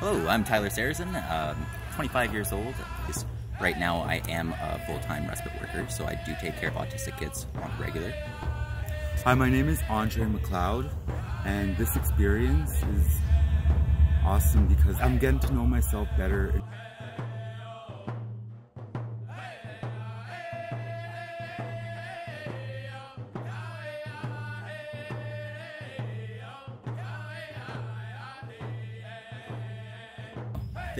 Hello, I'm Tyler Sarazin, um, 25 years old. Right now, I am a full-time respite worker, so I do take care of autistic kids on a regular. Hi, my name is Andre McLeod, and this experience is awesome because I'm getting to know myself better.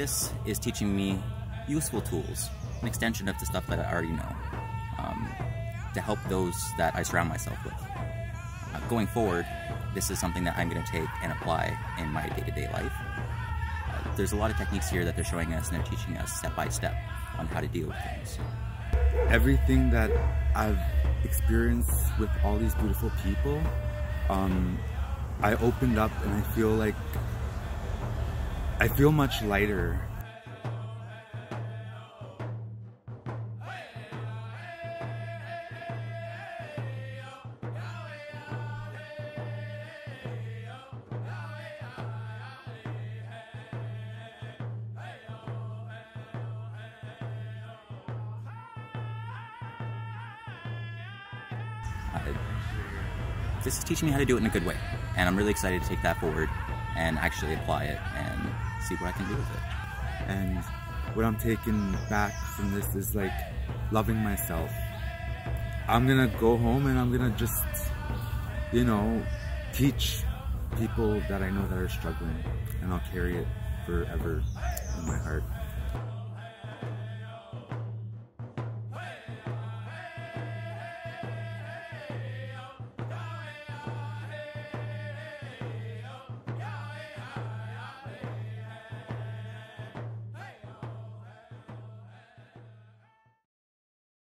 This is teaching me useful tools, an extension of the stuff that I already know, um, to help those that I surround myself with. Uh, going forward, this is something that I'm going to take and apply in my day-to-day -day life. Uh, there's a lot of techniques here that they're showing us and they're teaching us step by step on how to deal with things. Everything that I've experienced with all these beautiful people, um, I opened up and I feel like I feel much lighter. This is teaching me how to do it in a good way, and I'm really excited to take that forward and actually apply it and see what I can do with it. And what I'm taking back from this is like loving myself. I'm gonna go home and I'm gonna just, you know, teach people that I know that are struggling, and I'll carry it forever in my heart.